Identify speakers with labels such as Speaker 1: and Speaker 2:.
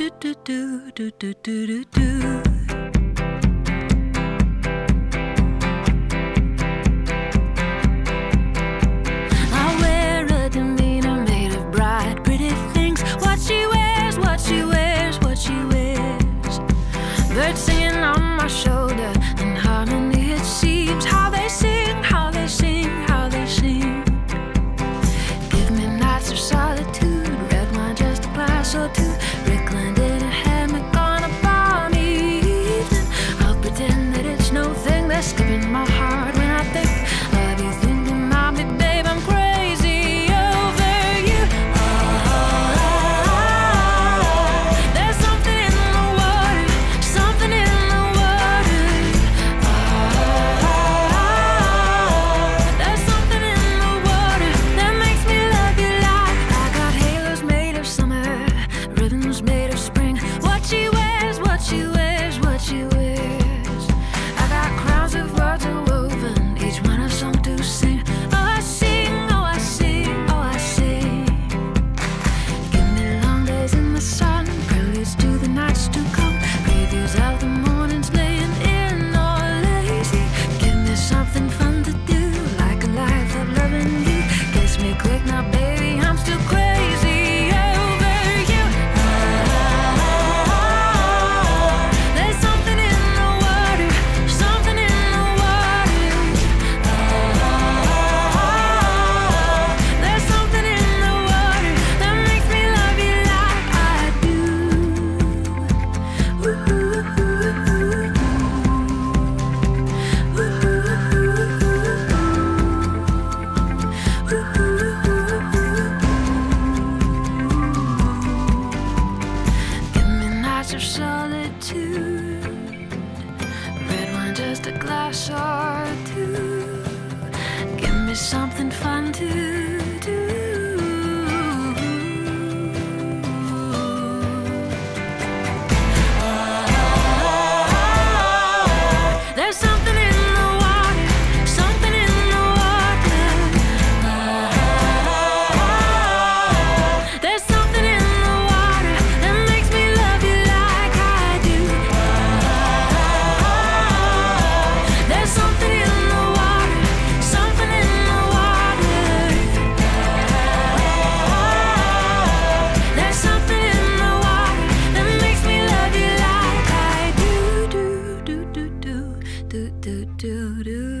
Speaker 1: do do do do do do do I wear a demeanor made of bright, pretty things. What she wears, what she wears, what she wears. Birds singing on my shoulder, and harmony it seems. just a glass or two. Give me something fun to do do do do